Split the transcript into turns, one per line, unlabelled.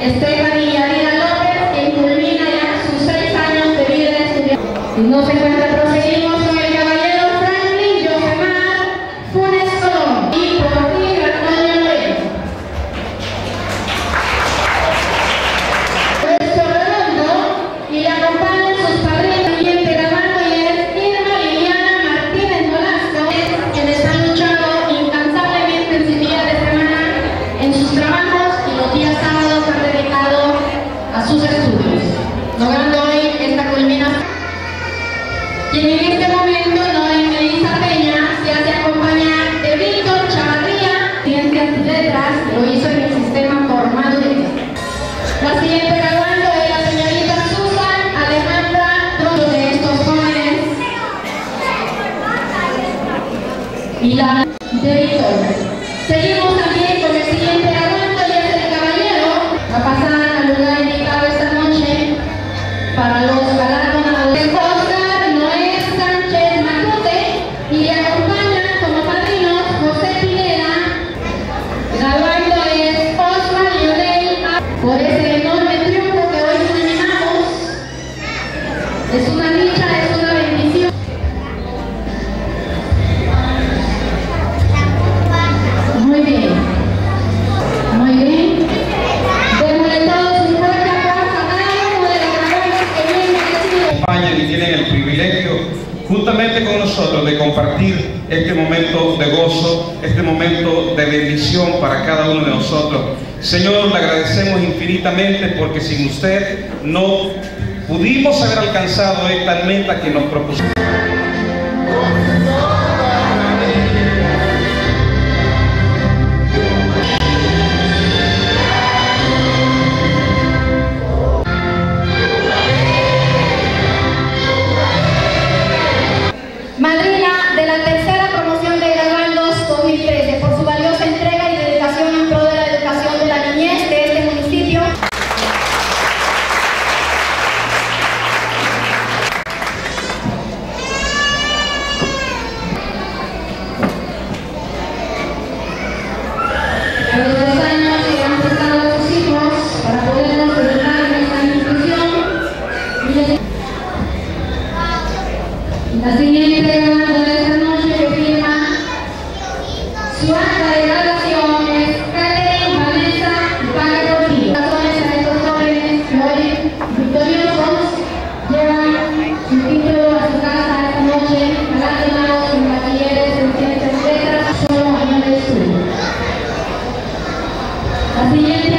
Estefan Villarina López, en culmina ya sus seis años de vida estudiante. No se encuentra procedido trabajos y los días sábados han dedicado a sus estudios, logrando hoy esta culminación. Quien en este momento no es Melissa Peña, se hace acompañar de Víctor Chavarría, Ciencias y Letras, que lo hizo en el sistema por madurez. La siguiente graduando es la señorita Susan Alejandra, dos de estos jóvenes. Y la de Víctor. Seguimos también con el siguiente
juntamente con nosotros de compartir este momento de gozo, este momento de bendición para cada uno de nosotros. Señor, le agradecemos infinitamente porque sin usted no pudimos haber alcanzado esta meta que nos propusimos.
Madrina de la tercera La siguiente a